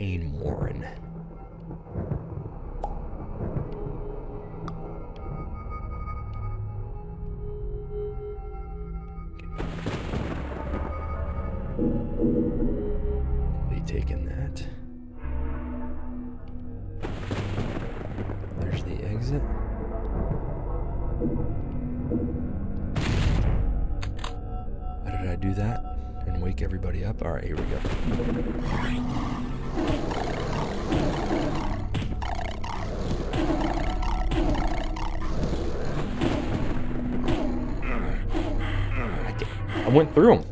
Arcane Warren. Be taking that. There's the exit. How did I do that? And wake everybody up? Alright, here we go. I went through them.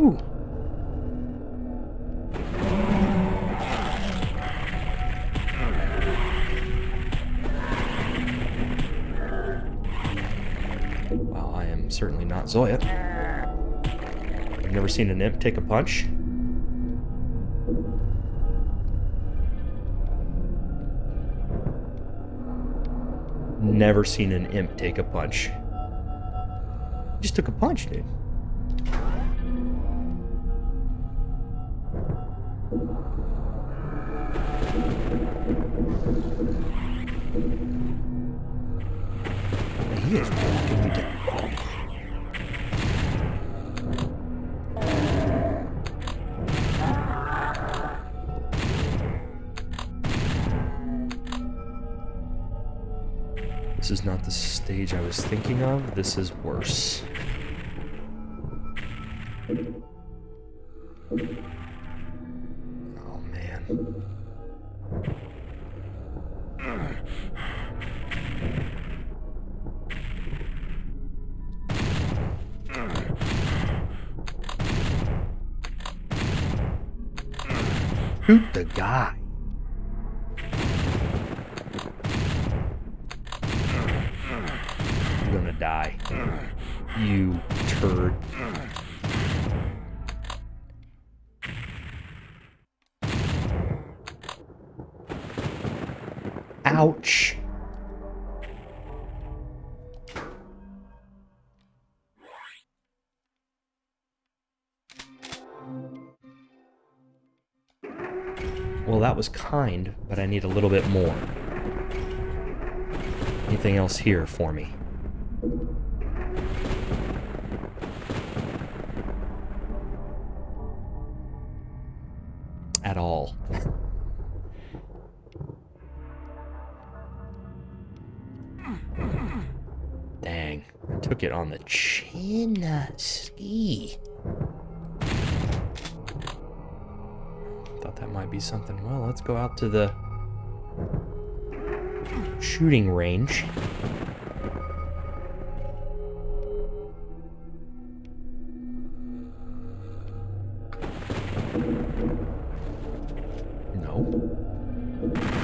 Ooh. Well, I am certainly not Zoya. I've never seen an imp take a punch. Never seen an imp take a punch. Just took a punch, dude. Is walking me down. This is not the stage I was thinking of. This is worse. Oh man. Shoot the guy. You're gonna die. You turd. Ouch. Well, that was kind, but I need a little bit more. Anything else here for me? At all. Took it on the chin. uh, Ski. Thought that might be something. Well, let's go out to the shooting range. No.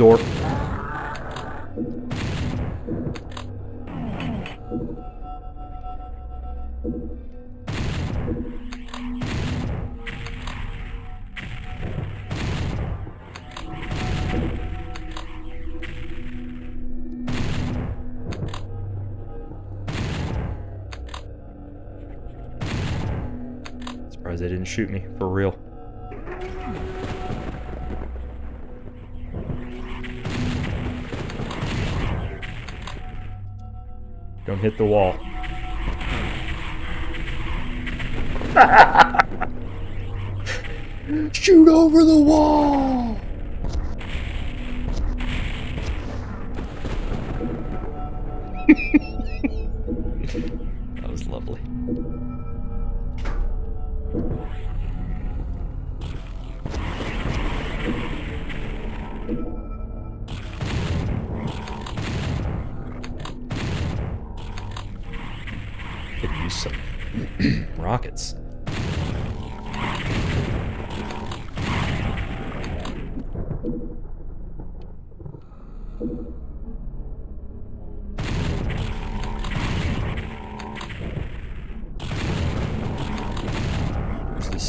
Door. Surprised they didn't shoot me for real. Don't hit the wall. Shoot over the wall!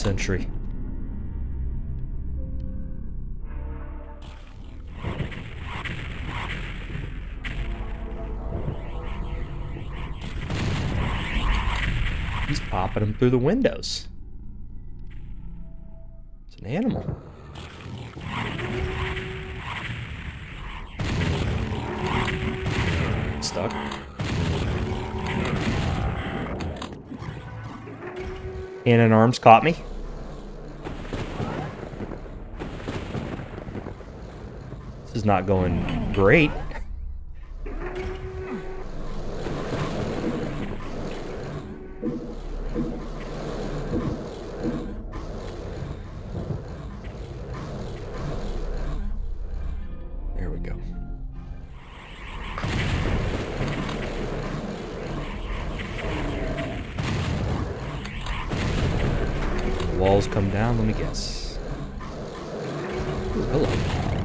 sentry. He's popping them through the windows. It's an animal. Stuck. Hand an arms caught me. Is not going great. There we go. The walls come down, let me guess. Ooh, hello.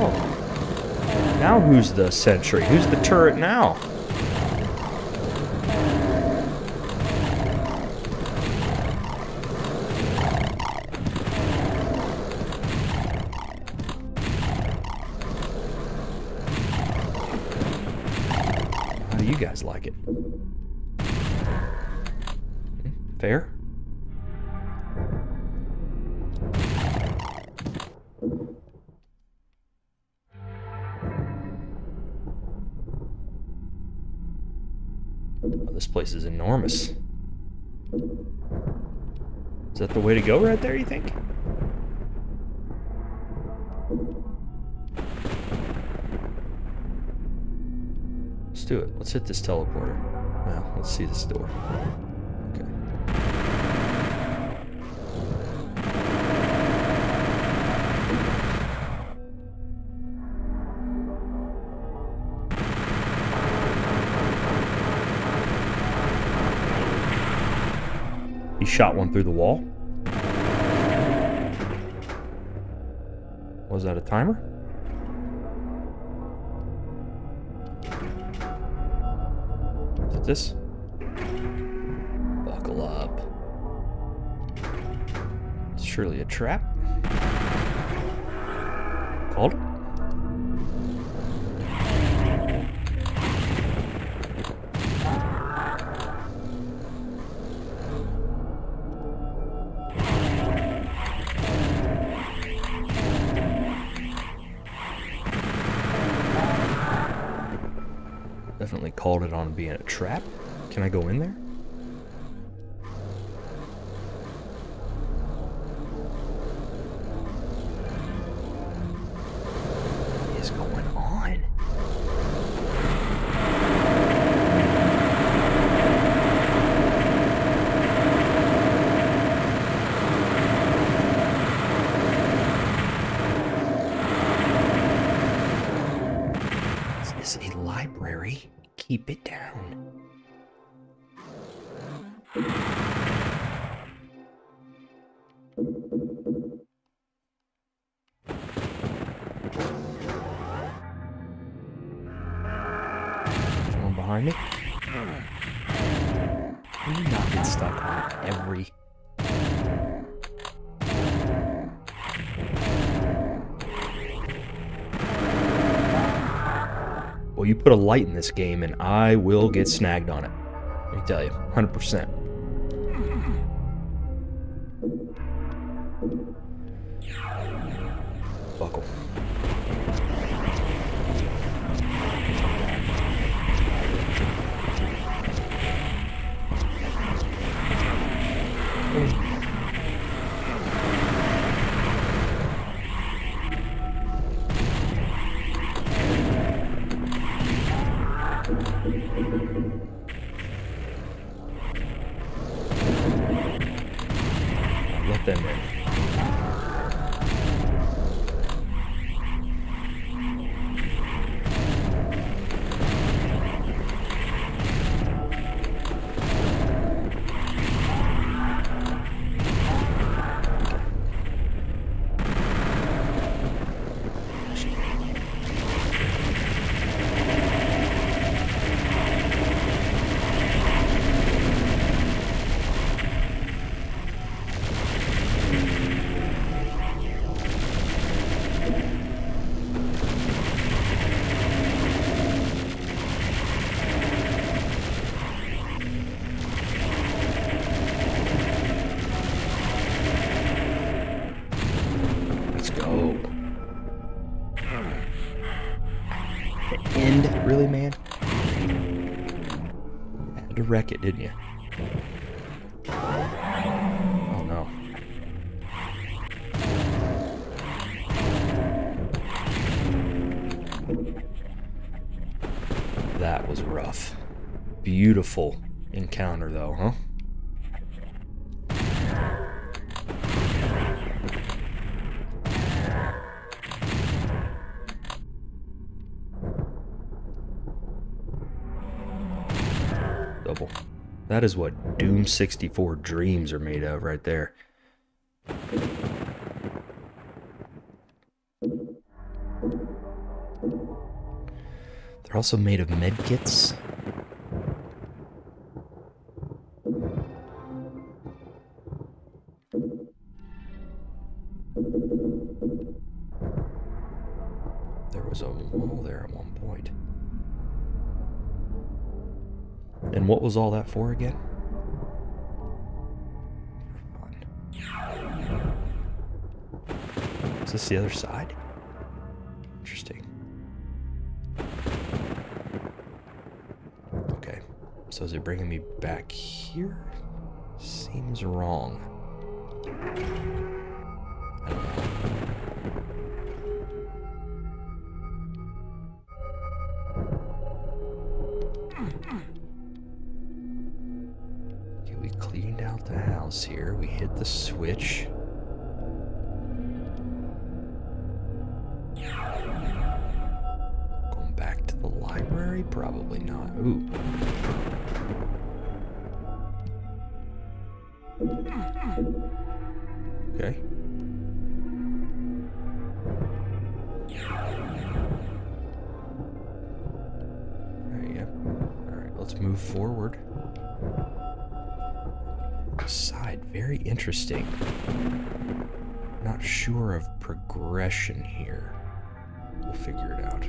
Oh. Now who's the sentry? Who's the turret now? Place is enormous. Is that the way to go right there, you think? Let's do it. Let's hit this teleporter. Well, let's see this door. Shot one through the wall. Was that a timer? Is it this? Buckle up. It's surely a trap. Called on being a trap. Can I go in there? What is going on? This a library. Keep it down. Someone behind me? Can you not get stuck on every... Well, you put a light in this game and I will get snagged on it. Let me tell you, 100%. end, really, man? Had to wreck it, didn't you? Oh no. That was rough. Beautiful encounter, though, huh? Double. That is what Doom 64 dreams are made of right there. They're also made of medkits. Was all that for again? Is this the other side? Interesting. Okay. So is it bringing me back here? Seems wrong. I don't know. We hit the switch. Interesting. Not sure of progression here. We'll figure it out.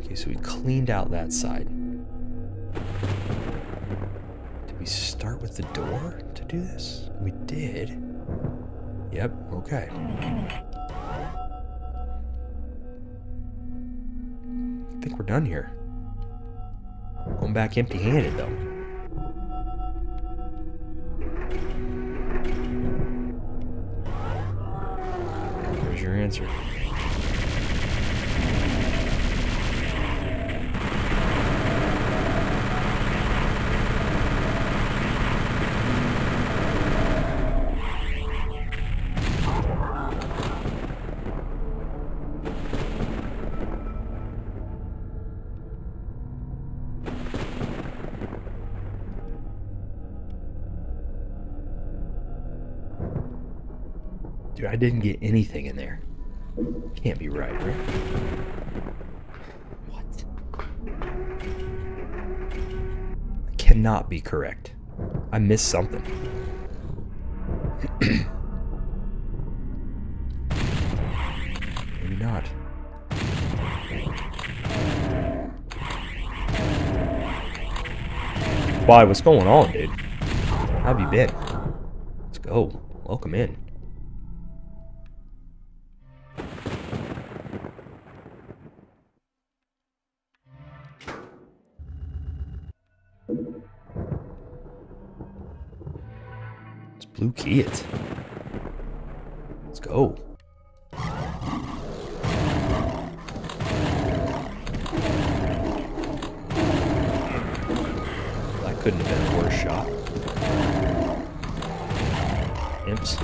Okay, so we cleaned out that side. Did we start with the door to do this? We did. Yep, okay. I think we're done here. Going back empty handed though. Dude, I didn't get anything in there. Can't be right, right? What? Cannot be correct. I missed something. Maybe not. Why? What's going on, dude? How have you been? Let's go. Welcome in. Blue key it. Let's go. That couldn't have been a worse shot. Imps.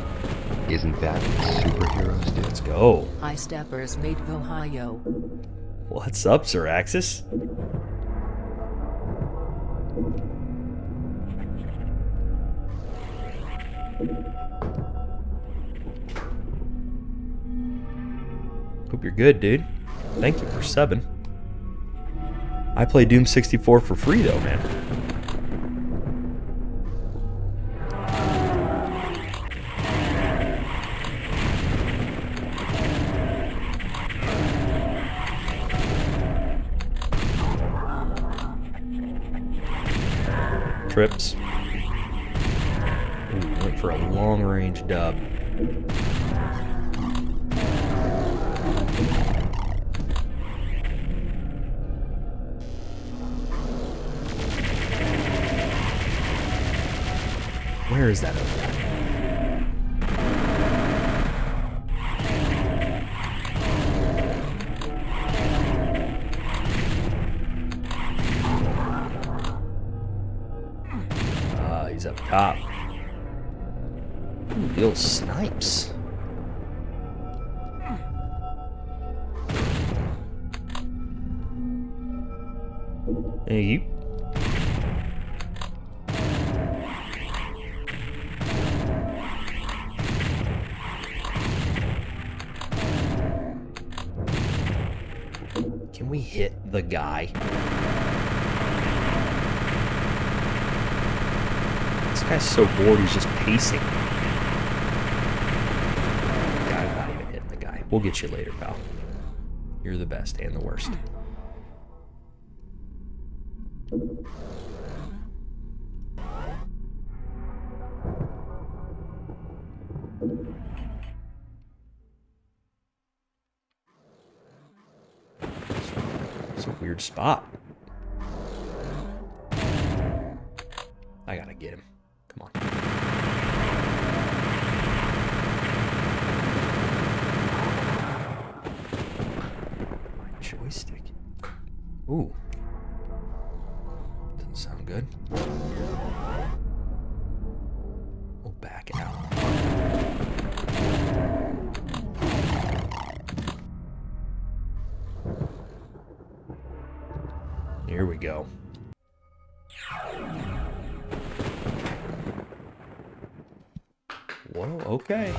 Isn't that what superheroes do? Let's go. High Steppers made of Ohio. What's up, Sir Axis? Hope you're good, dude. Thank you for subbing. I play Doom 64 for free, though, man. Trips for a long range dub. Where is that over there? Hey, you. Can we hit the guy? This guy's so bored he's just pacing. God, I'm not even hitting the guy. We'll get you later, pal. You're the best and the worst. It's a weird spot. I gotta get him. Come on. My joystick. Ooh. Sound good. We'll back out. Here we go. Whoa, okay.